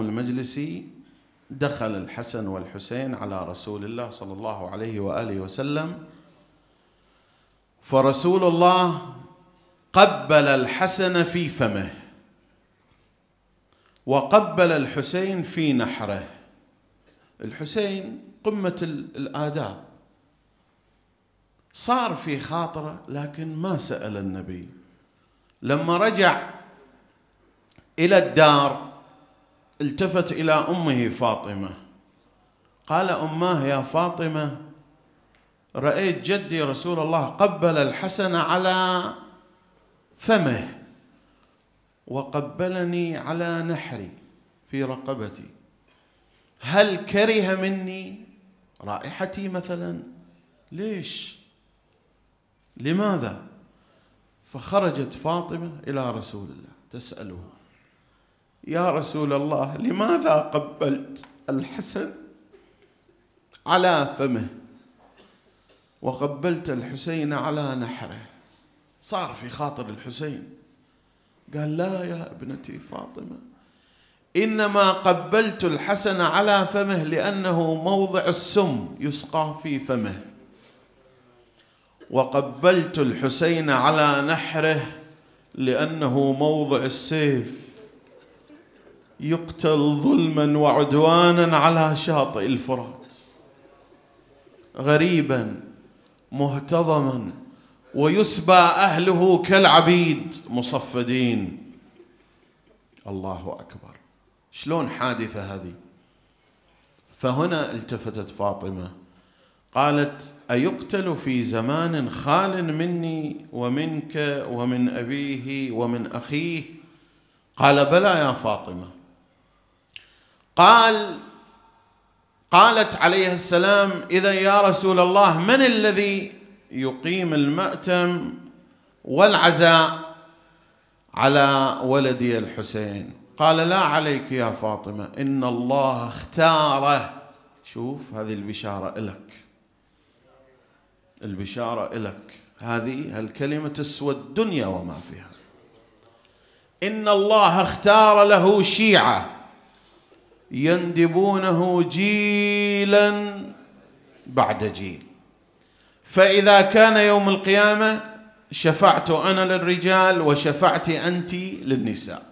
المجلس دخل الحسن والحسين على رسول الله صلى الله عليه وآله وسلم فرسول الله قبل الحسن في فمه وقبل الحسين في نحره. الحسين قمة الآداب. صار في خاطره لكن ما سأل النبي. لما رجع إلى الدار التفت إلى أمه فاطمة. قال اماه يا فاطمة رأيت جدي رسول الله قبل الحسن على فمه وقبلني على نحري في رقبتي. هل كره مني رائحتي مثلا؟ ليش؟ لماذا؟ فخرجت فاطمة إلى رسول الله تسأله. يا رسول الله لماذا قبلت الحسن على فمه؟ وقبلت الحسين على نحره. صار في خاطر الحسين. قال لا يا ابنتي فاطمة إنما قبلت الحسن على فمه لأنه موضع السم يسقى في فمه. وقبلت الحسين على نحره لأنه موضع السيف يقتل ظلما وعدوانا على شاطئ الفرات. غريبا مهتضما ويسبى أهله كالعبيد. مصفدين. الله أكبر. شلون حادثة هذه؟ فهنا التفتت فاطمة. قالت أيقتل في زمان خال مني ومنك ومن أبيه ومن أخيه؟ قال بلى يا فاطمة. قال قالت عليه السلام إذا يا رسول الله من الذي يقيم المأتم والعزاء على ولدي الحسين؟ قال لا عليك يا فاطمة إن الله اختاره. شوف هذه البشارة لك البشارة لك هذه الكلمة تسوى الدنيا وما فيها. إن الله اختار له شيعة. يندبونه جيلا بعد جيل. فإذا كان يوم القيامة شفعت أنا للرجال وشفعت أنت للنساء.